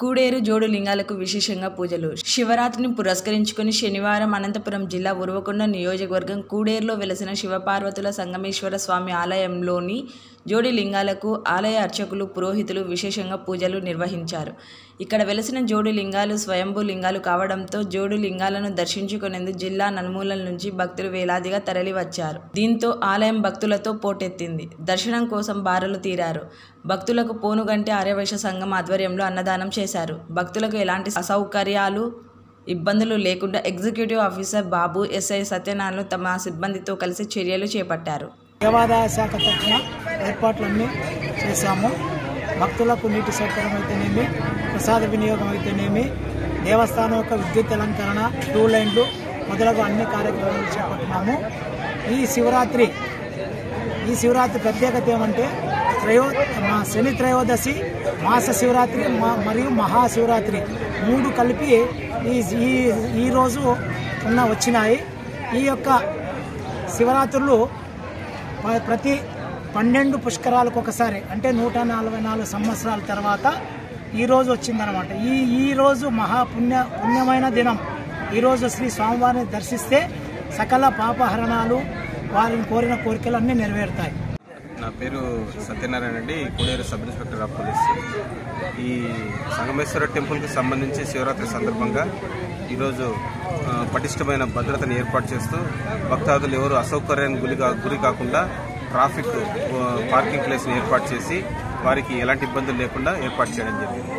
కూడేరు జోడు లింగాలకు విశేషంగా పూజలు. శివరాత్రిని పురస్కరించుకుని శనివారం అనంతపురం జిల్లా ఉరవకొండ నియోజకవర్గం కూడేరులో వెలసిన శివపార్వతుల సంగమేశ్వర స్వామి ఆలయంలోని జోడి లింగాలకు ఆలయ అర్చకులు పురోహితులు విశేషంగా పూజలు నిర్వహించారు. ఇక్కడ వెలసిన జోడు లింగాలు స్వయంభూ లింగాలు కావడంతో జోడు లింగాలను దర్శించుకునేందుకు జిల్లా నలుమూలల నుంచి భక్తులు వేలాదిగా తరలివచ్చారు. దీంతో ఆలయం భక్తులతో పోటెత్తింది. దర్శనం కోసం బారులు తీరారు. భక్తులకు పోనుగంటి ఆర్యవైశ్య సంఘం ఆధ్వర్యంలో అన్నదానం చేశారు. భక్తులకు ఎలాంటి అసౌకర్యాలు ఇబ్బందులు లేకుండా executive officer Babu SI Satyanarayana తమ సిబ్బందితో కలిసి చర్యలు చేపట్టారు. దేవాదాయ శాఖ తరఫున ఏర్పాట్లన్నీ చేశాము. భక్తులకు నీటి సౌకర్యం అయితేనేమి ప్రసాద వినియోగం అయితేనేమి దేవస్థానం యొక్క విద్యుత్ అలంకరణ టూ లైన్లు మొదలగు అన్ని కార్యక్రమాలు చేపట్టినాము. ఈ శివరాత్రి ఈ శివరాత్రి ప్రత్యేకత ఏమంటే త్రయో మా శని త్రయోదశి మాస శివరాత్రి మా- మరియు మహాశివరాత్రి మూడు కలిపి ఈ ఈ ఈరోజు ఉన్న వచ్చినాయి. ఈ యొక్క శివరాత్రులు ప్రతి పన్నెండు పుష్కరాలకు ఒకసారి అంటే నూట నలభై నాలుగు సంవత్సరాల తర్వాత ఈరోజు వచ్చిందనమాట ఈ ఈరోజు మహాపుణ్య పుణ్యమైన దినం. ఈరోజు శ్రీ స్వామివారిని దర్శిస్తే సకల పాపహరణాలు వారిని కోరిన కోరికలు అన్నీ నెరవేరుతాయి. నా పేరు సత్యనారాయణ అండి Koderu sub inspector of police. ఈ సంగమేశ్వర టెంపుల్కి సంబంధించి శివరాత్రి సందర్భంగా ఈరోజు పటిష్టమైన భద్రతను ఏర్పాటు చేస్తూ భక్తాదులు ఎవరు అసౌకర్యానికి గురి కా- గురి కాకుండా ట్రాఫిక్ పార్కింగ్ ప్లేస్ ఏర్పాటు చేసి వారికి ఎలాంటి ఇబ్బందులు లేకుండా ఏర్పాటు చేయడం జరిగింది.